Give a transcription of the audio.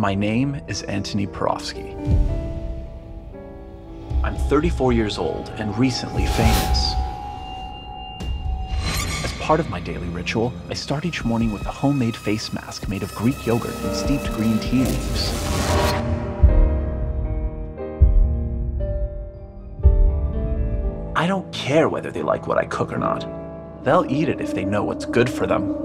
My name is Antoni Porowski. I'm 34 years old and recently famous. As part of my daily ritual, I start each morning with a homemade face mask made of Greek yogurt and steeped green tea leaves. I don't care whether they like what I cook or not. They'll eat it if they know what's good for them.